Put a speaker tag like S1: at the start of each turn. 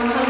S1: Lingua Mantra Avenue Center from